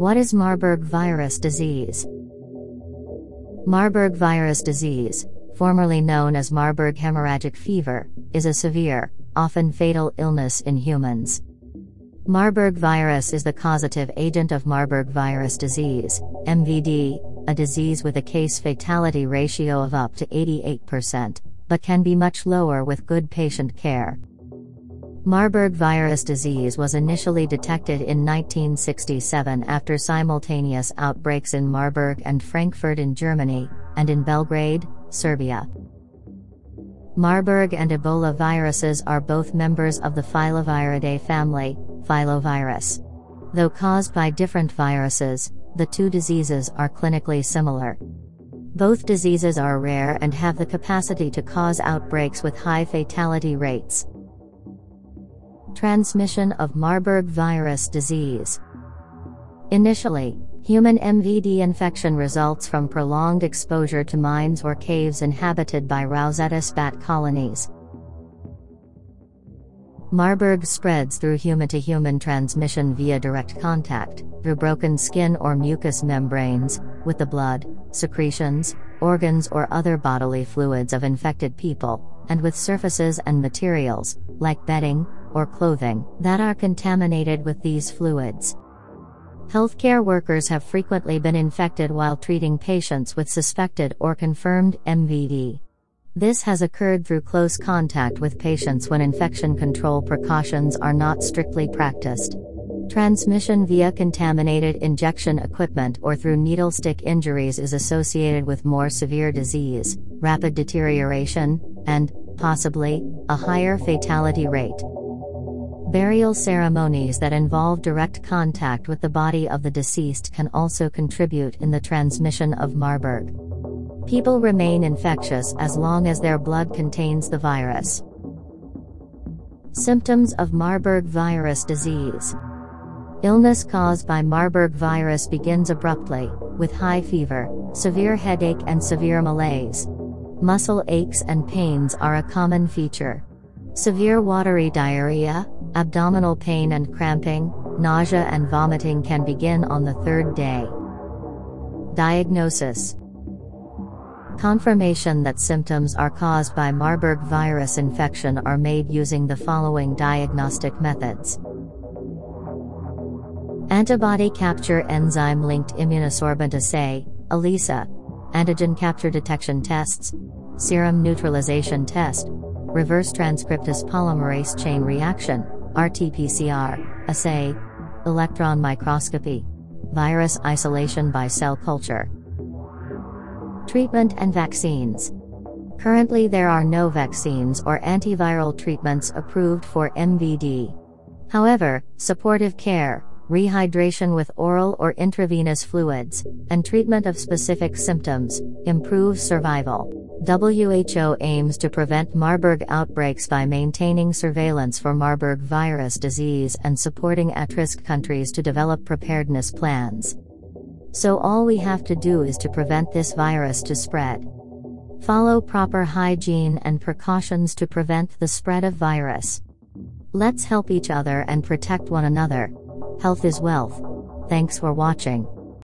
What is Marburg virus disease? Marburg virus disease, formerly known as Marburg hemorrhagic fever, is a severe, often fatal illness in humans. Marburg virus is the causative agent of Marburg virus disease, MVD, a disease with a case fatality ratio of up to 88%, but can be much lower with good patient care. Marburg virus disease was initially detected in 1967 after simultaneous outbreaks in Marburg and Frankfurt in Germany, and in Belgrade, Serbia. Marburg and Ebola viruses are both members of the Filoviridae family, filovirus. Though caused by different viruses, the two diseases are clinically similar. Both diseases are rare and have the capacity to cause outbreaks with high fatality rates. Transmission of Marburg virus disease. Initially, human MVD infection results from prolonged exposure to mines or caves inhabited by Rousettus bat colonies. Marburg spreads through human to human transmission via direct contact, through broken skin or mucous membranes, with the blood, secretions, organs, or other bodily fluids of infected people, and with surfaces and materials, like bedding, or clothing, that are contaminated with these fluids. Healthcare workers have frequently been infected while treating patients with suspected or confirmed MVD. This has occurred through close contact with patients when infection control precautions are not strictly practiced. Transmission via contaminated injection equipment or through needle stick injuries is associated with more severe disease, rapid deterioration, and, possibly, a higher fatality rate. Burial ceremonies that involve direct contact with the body of the deceased can also contribute in the transmission of Marburg. People remain infectious as long as their blood contains the virus. Symptoms of Marburg virus disease Illness caused by Marburg virus begins abruptly, with high fever, severe headache, and severe malaise. Muscle aches and pains are a common feature. Severe watery diarrhea, Abdominal pain and cramping, nausea and vomiting can begin on the third day. Diagnosis Confirmation that symptoms are caused by Marburg virus infection are made using the following diagnostic methods. Antibody capture enzyme linked immunosorbent assay, ELISA, antigen capture detection tests, serum neutralization test, reverse transcriptase polymerase chain reaction, RT-PCR, assay, electron microscopy, virus isolation by cell culture. Treatment and vaccines. Currently, there are no vaccines or antiviral treatments approved for MVD. However, supportive care, rehydration with oral or intravenous fluids, and treatment of specific symptoms improve survival. WHO aims to prevent Marburg outbreaks by maintaining surveillance for Marburg virus disease and supporting at risk countries to develop preparedness plans. So, all we have to do is to prevent this virus to spread. Follow proper hygiene and precautions to prevent the spread of virus. Let's help each other and protect one another. Health is wealth. Thanks for watching.